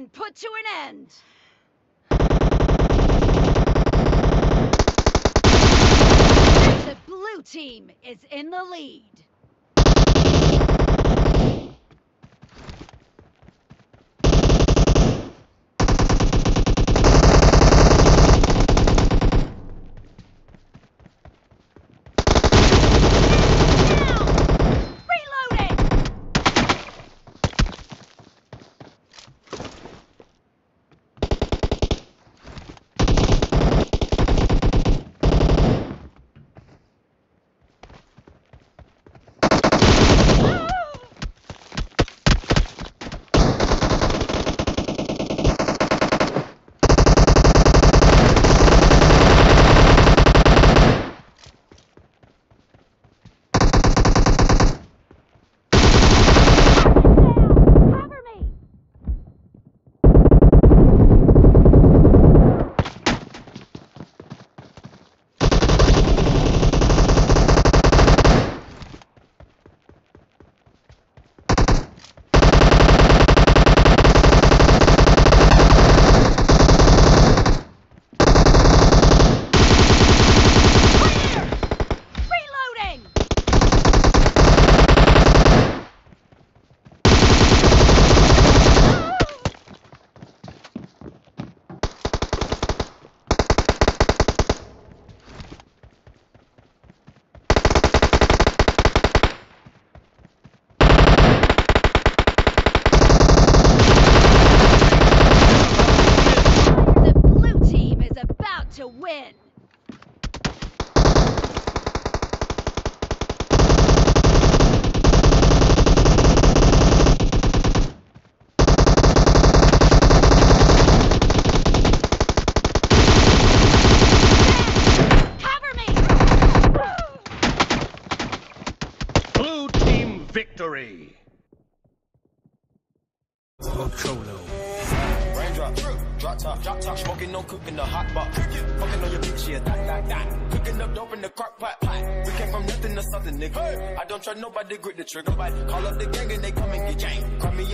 been put to an end. The blue team is in the lead. Now! Reloading! Cover me! Clear! Reloading! The blue team is about to win. Cover me! Blue team victory. Raindrop, drop top, drop top, smoking, no cooking, in the hot box. Fucking on your bitch, yeah, that, that, that. Cooking up dope in the crock pot. We came from nothing to something, nigga. I don't trust nobody, grip the trigger, but call up the gang and they come and get gang. Call me